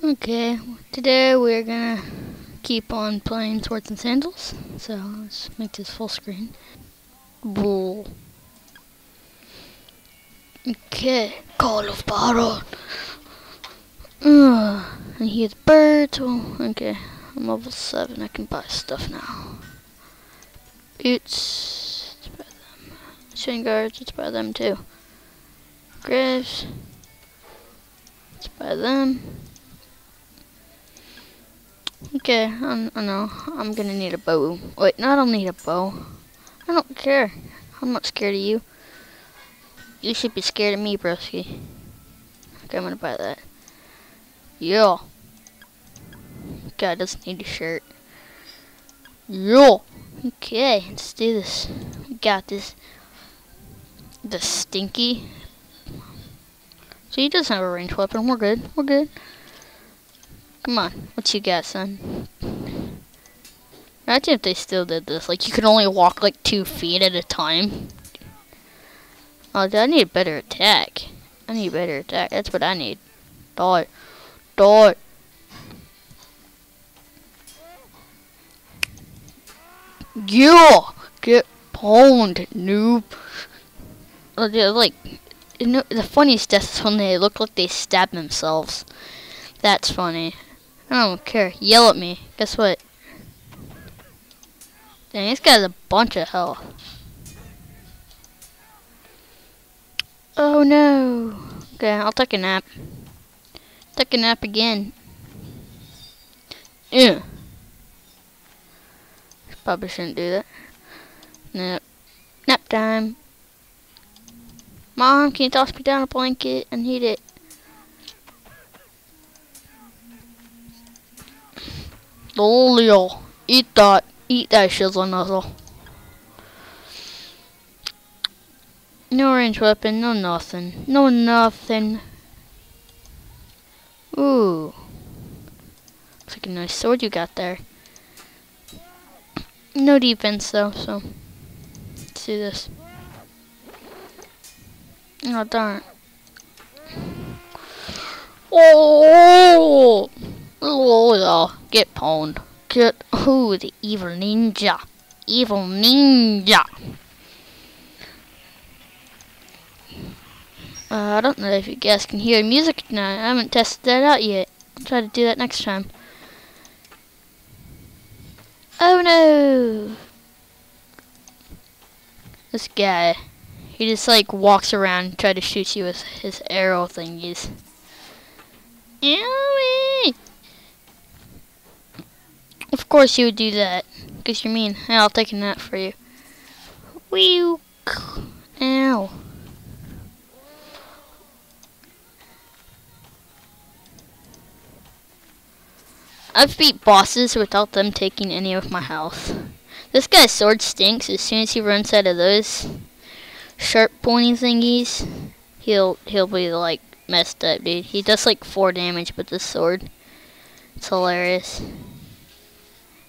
Okay, today we're gonna keep on playing Swords and Sandals. So let's make this full screen. Bull. Okay, Call of Battle. Uh, and here's birds. Oh, okay, I'm level 7. I can buy stuff now. Boots. Let's buy them. Shin guards. Let's buy them too. Graves. Let's buy them. Okay, I, I know. I'm gonna need a bow. Wait, no, I don't need a bow. I don't care. I'm not scared of you. You should be scared of me, broski. Okay, I'm gonna buy that. Yeah. Guy doesn't need a shirt. Yeah. Okay, let's do this. We got this. The stinky. So he doesn't have a ranged weapon. We're good. We're good. Come on, what you got, son? Imagine if they still did this. Like, you could only walk like two feet at a time. Oh, I need a better attack. I need a better attack. That's what I need. Die. Die. Yeah! Get pwned, noob. Oh, they're like, you know, the funniest death is when they look like they stab themselves. That's funny. I don't care. Yell at me. Guess what? Dang, this guy's a bunch of health. Oh no. Okay, I'll take a nap. Take a nap again. Yeah. Probably shouldn't do that. Nap. Nap time. Mom, can you toss me down a blanket and heat it? Lolio. Eat that. Eat that shizzle nuzzle. No range weapon, no nothing. No nothing. Ooh. Looks like a nice sword you got there. No defense though, so let's do this. Oh darn. Oh! Get pwned. Get who the evil ninja. Evil ninja. Uh, I don't know if you guys can hear music now. I haven't tested that out yet. I'll try to do that next time. Oh no! This guy, he just like walks around try to shoot you with his arrow thingies. Owie! Of course you would do that, because you're mean. I'll take a nap for you. Wee! Ow. I've beat bosses without them taking any of my health. This guy's sword stinks. As soon as he runs out of those sharp pointy thingies, he'll he'll be like messed up, dude. He does like four damage with this sword. It's hilarious.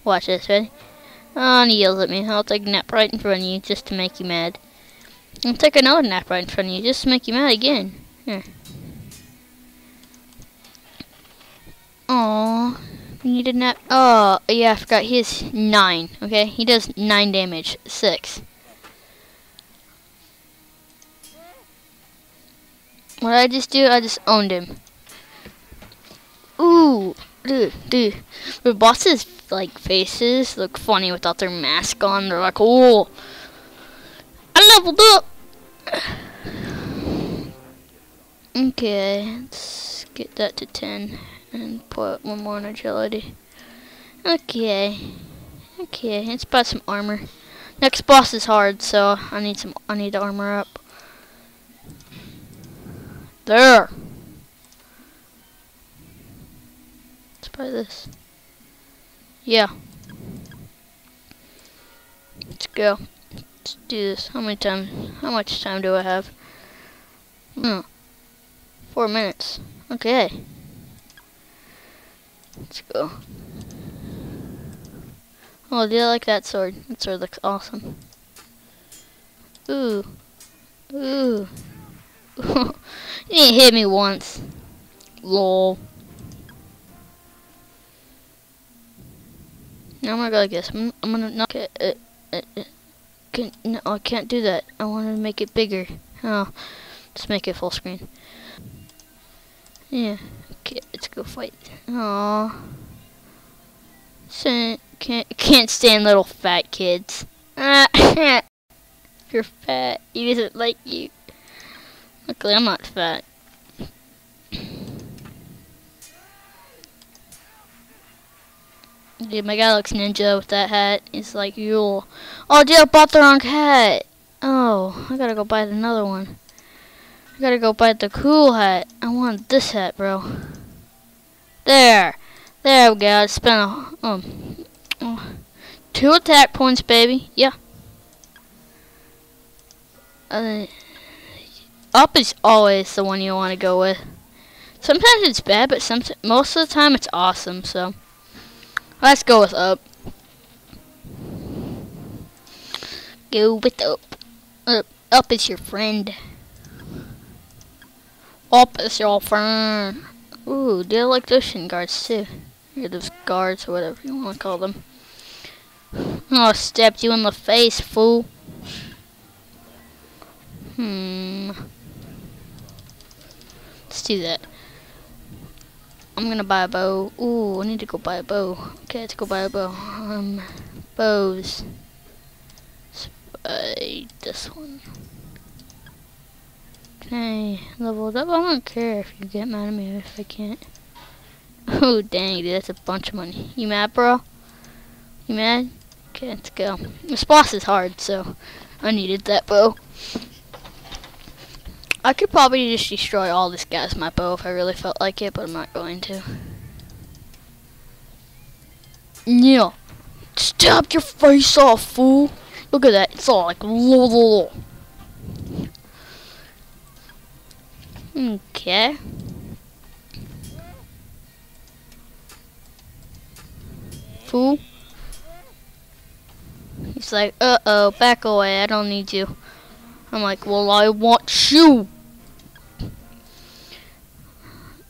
Watch this, ready? Oh, and he yells at me. I'll take a nap right in front of you just to make you mad. I'll take another nap right in front of you just to make you mad again. Here. Aww. We need a nap. Oh, yeah, I forgot. He has nine. Okay, he does nine damage. Six. What did I just do? I just owned him. Ooh, dude, dude. The bosses like faces look funny without their mask on. They're like, oh, I leveled up. Okay, let's get that to ten and put one more on agility. Okay. Okay, let's buy some armor. Next boss is hard, so I need some I need to armor up. There. Let's this. Yeah. Let's go. Let's do this. How many time how much time do I have? Hmm. Four minutes. Okay. Let's go. Oh, do you like that sword? That sword looks awesome. Ooh. Ooh. you didn't hit me once. Lol. No, I'm gonna go like this. I'm, I'm gonna knock it. Uh, uh, uh, can, no, I can't do that. I want to make it bigger. Oh, just make it full screen. Yeah. Okay, let's go fight. So, can't can't stand little fat kids. You're fat. He doesn't like you. Luckily, I'm not fat. Dude, my guy looks ninja with that hat. He's like, you. Oh, dude, I bought the wrong hat. Oh, I gotta go buy another one. I gotta go buy the cool hat. I want this hat, bro. There. There we go. I spent a, um, oh, two attack points, baby. Yeah. Uh, up is always the one you want to go with. Sometimes it's bad, but some most of the time it's awesome, so. Let's go with up. Go with up. Up, up is your friend. Up is your friend. Ooh, they like shin guards too. Or those guards or whatever you want to call them. Oh, stepped you in the face, fool. Hmm. Let's do that. I'm gonna buy a bow. Ooh, I need to go buy a bow. Okay, let's go buy a bow. Um, bows. Let's buy this one. Okay, leveled up. I don't care if you get mad at me if I can't. Oh, dang, dude, that's a bunch of money. You mad, bro? You mad? Okay, let's go. This boss is hard, so I needed that bow. I could probably just destroy all this guys my bow if I really felt like it, but I'm not going to. Yeah. Stab your face off, fool. Look at that. It's all like lol. Okay. Fool. He's like, uh-oh, back away. I don't need you. I'm like, well, I want you.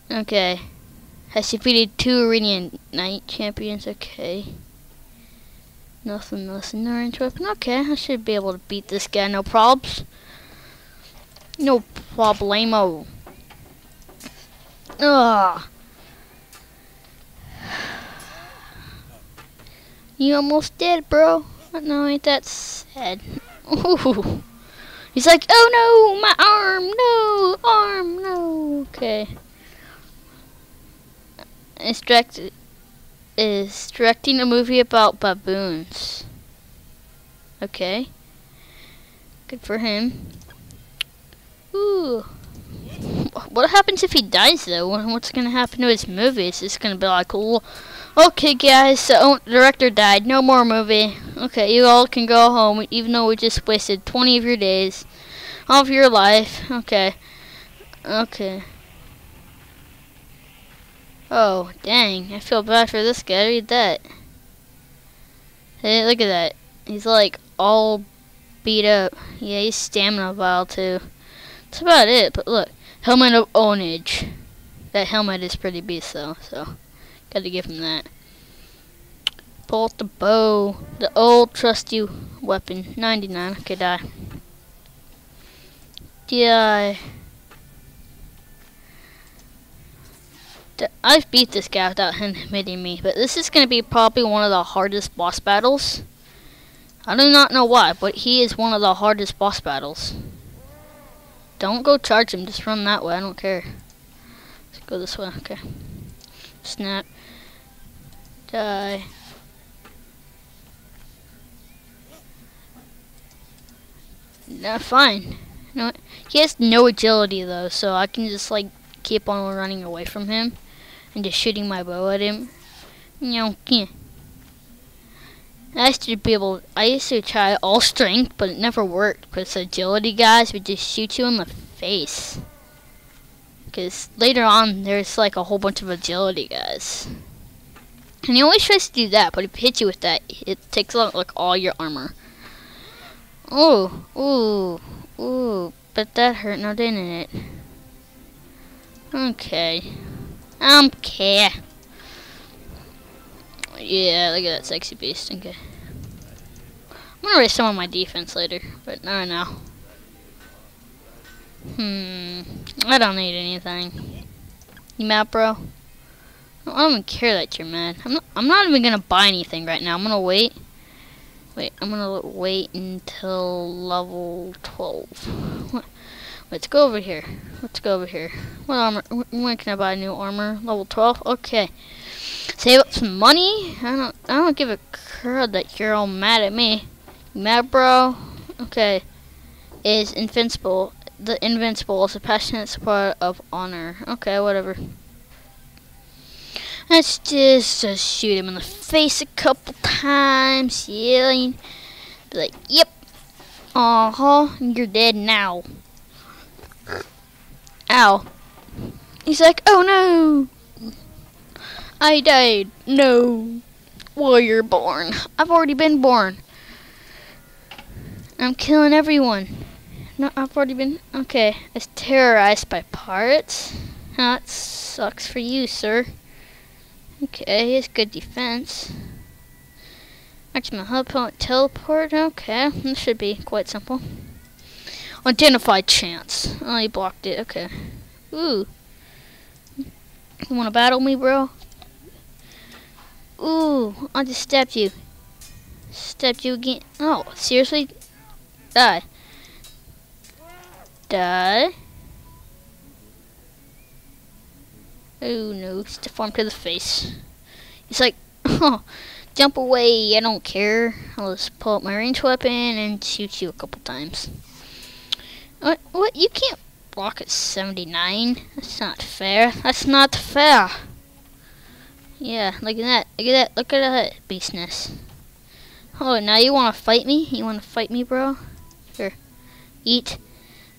Okay. Has defeated two Iranian Knight champions. Okay. Nothing less than orange weapon. Okay, I should be able to beat this guy. No probs. No problemo. Ugh. You almost dead, bro. No, ain't that sad. Ooh. He's like, oh no, my arm, no, arm, no. Okay. Is directing a movie about baboons. Okay. Good for him. Ooh. What happens if he dies though? What's gonna happen to his movie? It's just gonna be like, okay guys, oh, the director died, no more movie. Okay, you all can go home, even though we just wasted 20 of your days of your life. Okay. Okay. Oh, dang. I feel bad for this guy. Read that. Hey, look at that. He's like all beat up. Yeah, he's stamina vile too. That's about it. But look. Helmet of Onage. That helmet is pretty beast though, so gotta give him that. Pull out the bow. The old trusty weapon. 99. Okay, die. Die. I've beat this guy without him hitting me, but this is going to be probably one of the hardest boss battles. I do not know why, but he is one of the hardest boss battles. Don't go charge him, just run that way, I don't care. Let's go this way, okay. Snap. Die. Nah, fine. Know, he has no agility though, so I can just like keep on running away from him and just shooting my bow at him. You know. I used to be able, I used to try all strength, but it never worked because agility guys would just shoot you in the face. Because later on, there's like a whole bunch of agility guys. And he always tries to do that, but if he hits you with that, it takes out like all your armor. Oh, ooh, ooh, but that hurt now, didn't it? Okay. Don't care. Yeah, look at that sexy beast. Okay. I'm gonna raise some of my defense later, but not right now. Hmm. I don't need anything. You mad, bro? I don't even care that you're mad. I'm not, I'm not even gonna buy anything right now. I'm gonna wait. Wait, I'm gonna wait until level 12. Let's go over here. Let's go over here. What armor? When can I buy new armor? Level 12? Okay. Save up some money? I don't I don't give a crud that you're all mad at me. You mad, bro? Okay. Is invincible. The invincible is a passionate supporter of honor. Okay, whatever. Let's just, shoot him in the face a couple times. Yeah. Be like, yep. Uh huh. You're dead now. Ow. He's like, oh no. I died. No. Well, you're born. I've already been born. I'm killing everyone. No, I've already been. Okay. It's terrorized by pirates. That sucks for you, sir. Okay, it's good defense. Maximum hub point teleport. Okay, this should be quite simple. Identify chance. Oh, you blocked it. Okay. Ooh. You want to battle me, bro? Ooh, I just stepped you. Stepped you again. Oh, seriously? Die. Die. Oh no, stiff arm to the face. He's like, oh, jump away, I don't care. I'll just pull out my range weapon and shoot you a couple times. What? What? You can't block at 79. That's not fair. That's not fair. Yeah, look at that. Look at that. Look at that beastness. Oh, now you want to fight me? You want to fight me, bro? Here. Eat.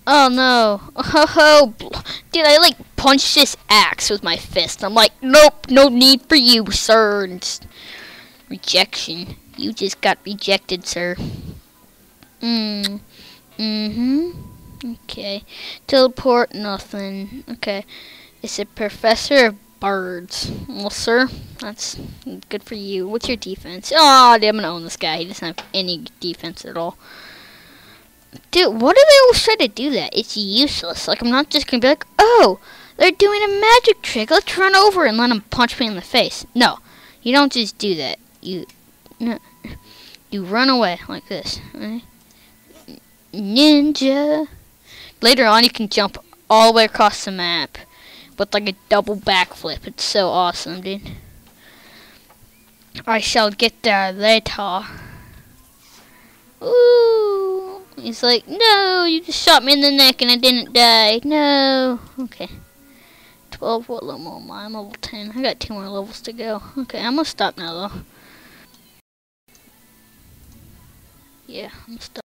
Oh no. Oh, ho, dude, I like punched this axe with my fist. I'm like, nope, no need for you, sir. And rejection. You just got rejected, sir. Mm. Mm-hmm. Okay. Teleport, nothing. Okay. It's a professor of birds. Well, sir, that's good for you. What's your defense? Oh, I'm gonna own this guy. He doesn't have any defense at all. Dude, what do they always try to do that? It's useless. Like, I'm not just gonna be like, oh, they're doing a magic trick. Let's run over and let them punch me in the face. No, you don't just do that. You, no, you run away like this. Right? Ninja. Later on, you can jump all the way across the map with like a double backflip. It's so awesome, dude. I shall get there later. Ooh. He's like, no, you just shot me in the neck and I didn't die. No. Okay. 12, what level am I? I'm level 10. I got two more levels to go. Okay, I'm gonna stop now though. Yeah, I'm stop.